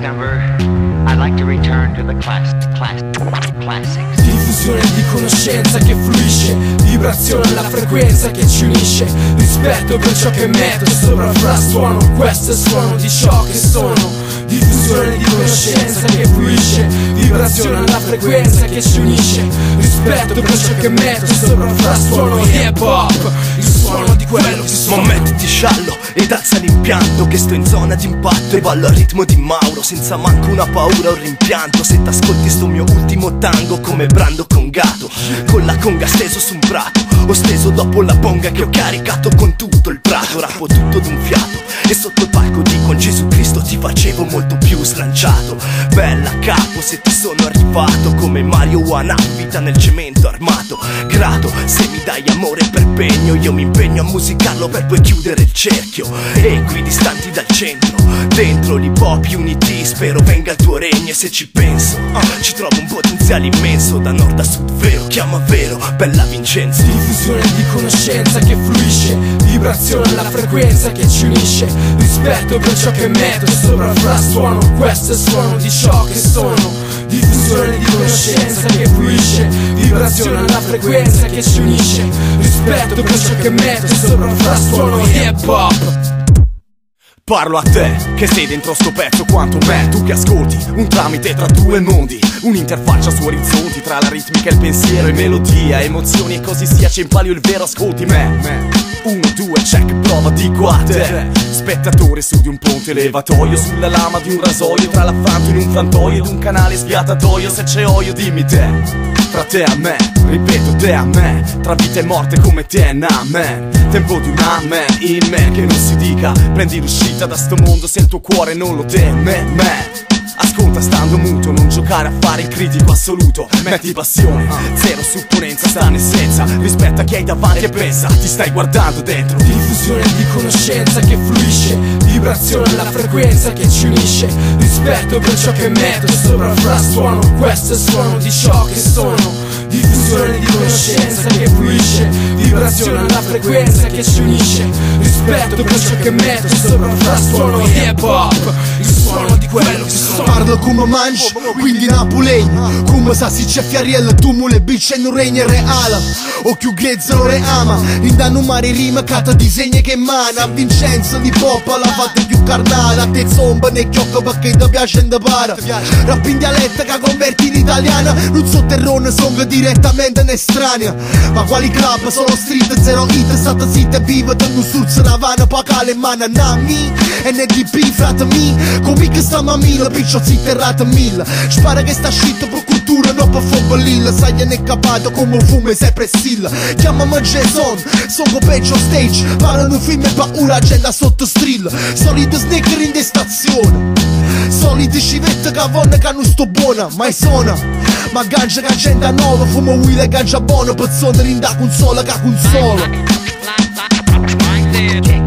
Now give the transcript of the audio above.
number, I'd like to return to the class, class, classics. Diffusione di conoscenza che fluisce Vibrazione alla frequenza che ci unisce. Rispetto per ciò che metto sopra frastuono Questo è suono di ciò che sono. Diffusione di conoscenza che fluisce Vibrazione alla frequenza che ci unisce. Rispetto per ciò che metto sopra frastuono Hip hop, suono quello che sono. Ma mettiti sciallo ed alza l'impianto Che sto in zona di impatto e ballo al ritmo di Mauro Senza manco una paura o rimpianto. Se t'ascolti sto mio ultimo tango come brando congato Con la conga steso su un prato Ho steso dopo la bonga che ho caricato con tutto il prato Rappo tutto d'un fiato. E sotto il palco di con Gesù Cristo ti facevo molto più slanciato. Bella capo se ti sono arrivato Come Mario One vita nel cemento armato Grado se mi dai amore per pegno Io mi impegno a musicarlo per poi chiudere il cerchio. Equidistanti dal centro Dentro l'hip hop unity Spero venga il tuo regno e se ci penso ah, Ci trovo un potenziale immenso. Da nord a sud vero, chiama vero Bella Vincenzo. Diffusione di conoscenza che fluisce Vibrazione alla frequenza che ci unisce. Rispetto per ciò che metto sopra frastuono Questo è il suono di ciò che sono Diffusione di conoscenza che fluisce Vibrazione alla frequenza che ci unisce. Rispetto per ciò che metto sopra frastuono Hip hop Parlo a te, che sei dentro sto pezzo quanto me. Tu che ascolti, un tramite tra due mondi Un'interfaccia su orizzonti tra la ritmica e il pensiero e melodia Emozioni e così sia, c'è in palio il vero, ascolti me, me. Uno, due, check, prova, dico a te. Spettatore su di un ponte levatoio Sulla lama di un rasoio Tra l'affanto in un frantoio ed un canale sviatatoio Se c'è oio dimmi te Tra te e me, ripeto te a me. Tra vita e morte come te e amen Tempo di un amen in me che non si dica. Prendi l'uscita da sto mondo se il tuo cuore non lo teme me Ascolta stando muto, non giocare a fare il critico assoluto. Metti passione, zero supponenza, sta essenza. Rispetta chi hai davanti e pensa, ti stai guardando dentro. Diffusione di conoscenza che fluisce Vibrazione alla frequenza che ci unisce. Rispetto per ciò che metto sopra frastuono Questo è il suono di ciò che sono. Diffusione di conoscenza che fluisce Vibrazione alla frequenza che ci unisce. Rispetto per ciò che metto sopra frastuono Hip hop, il suono di quello che sono. Parlo come mangi, quindi napulegno Come sa si c'è fiariello, tu mule bice non regna reale O più grezzo non re ama. In danno mare rima, cata disegna che mana Vincenzo di poppa, la fatta più A te zomba ne chiocco perché ti piace in para. Rap in dialetto che converti in italiana. Non so terrone, song direttamente in estranea Ma quali club, solo street, zero hit Stata zitta e viva, tengo surza una vana Pacale in mano, nami NDP, frate mi Come che sta mamma piccio zitta errata mille Spara che sta shit per cultura, non per fobolilla Sai ne capato come un fumo e sempre silla Chiamami Jason, sono peggio stage. Parlano film e paura, agenda sotto strill. Solito sneaker in de stazione Soliti civette che vonno che non sto buona, mai suona Ma ganja che agenda nuova, fumo wheel e ganja buono Pezzone rinda con sola che con solo Check